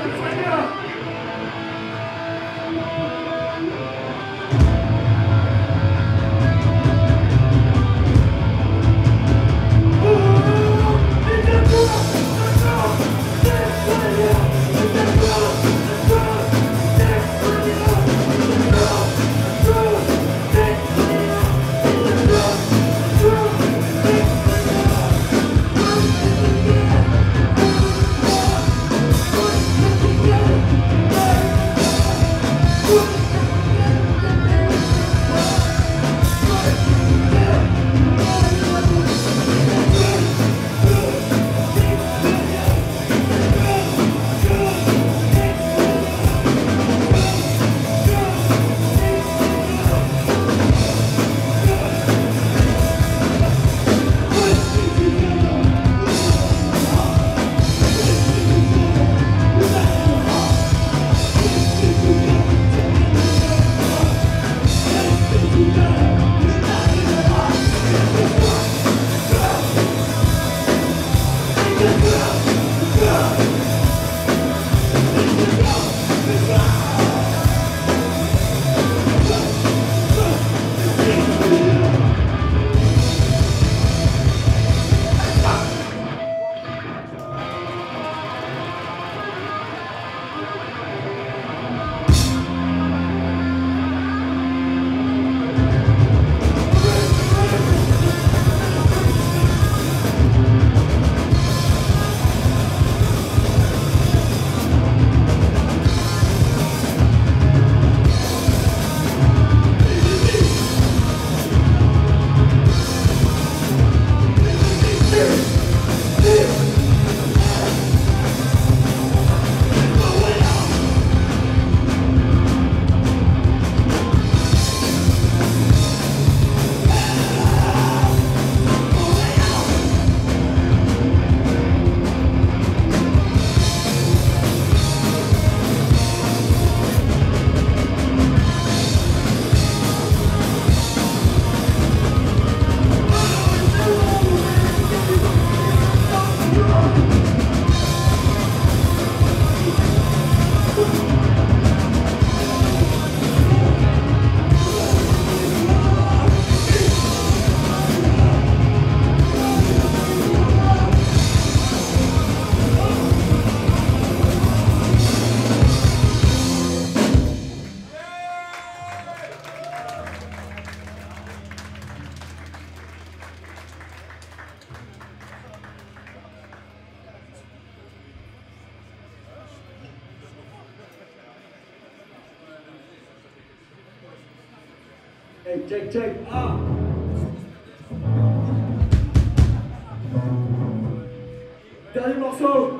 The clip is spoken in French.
Vamos, vamos, Valeu! Hey, check, check. Ah. Dernier morceau.